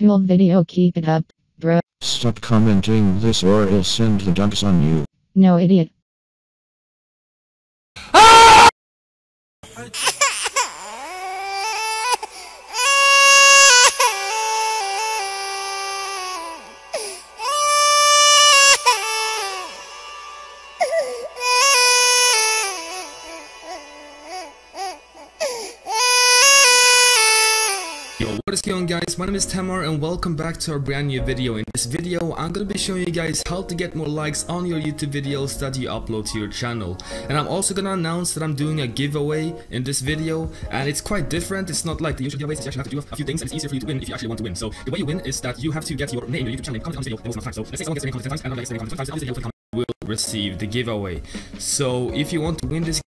Cool video, keep it up, bruh. Stop commenting this or I'll send the dunks on you. No idiot. Ah! Yo, what is going on guys, my name is Tamar and welcome back to our brand new video. In this video, I'm gonna be showing you guys how to get more likes on your YouTube videos that you upload to your channel. And I'm also gonna announce that I'm doing a giveaway in this video and it's quite different, it's not like the usual giveaways, you actually have to do a few things and it's easier for you to win if you actually want to win. So the way you win is that you have to get your name, your YouTube channel name, comment on this video the of times. So let's say someone gets their name commented 10 times and another gets their name commented 20 times, obviously they'll click comment will receive the giveaway. So if you want to win this